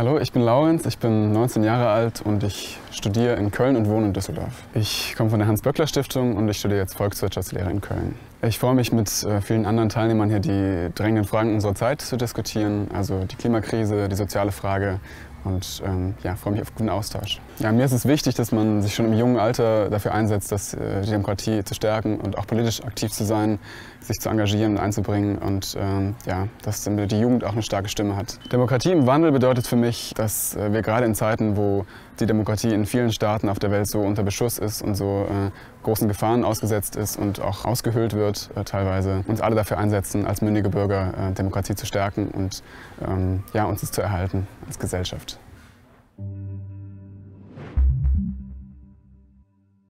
Hallo, ich bin Laurenz, ich bin 19 Jahre alt und ich studiere in Köln und wohne in Düsseldorf. Ich komme von der Hans-Böckler-Stiftung und ich studiere jetzt Volkswirtschaftslehre in Köln. Ich freue mich mit äh, vielen anderen Teilnehmern hier die drängenden Fragen unserer Zeit zu diskutieren, also die Klimakrise, die soziale Frage und ähm, ja, freue mich auf guten Austausch. Ja, mir ist es wichtig, dass man sich schon im jungen Alter dafür einsetzt, dass, äh, die Demokratie zu stärken und auch politisch aktiv zu sein, sich zu engagieren und einzubringen und ähm, ja, dass die Jugend auch eine starke Stimme hat. Demokratie im Wandel bedeutet für mich, dass äh, wir gerade in Zeiten, wo die Demokratie in vielen Staaten auf der Welt so unter Beschuss ist und so äh, großen Gefahren ausgesetzt ist und auch ausgehöhlt wird äh, teilweise, uns alle dafür einsetzen, als mündige Bürger äh, Demokratie zu stärken und ähm, ja, uns es zu erhalten als Gesellschaft.